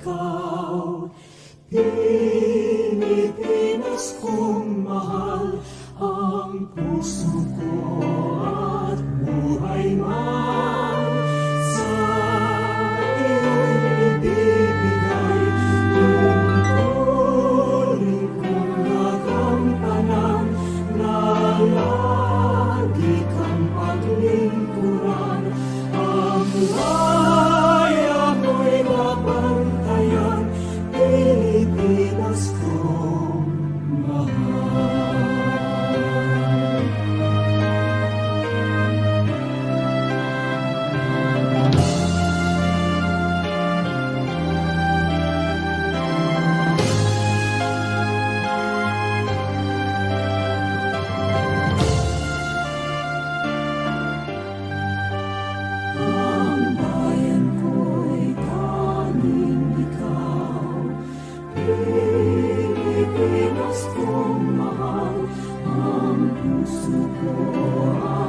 ikaw. Pilipinas kong mahal ang puso ko. i'm so Amen.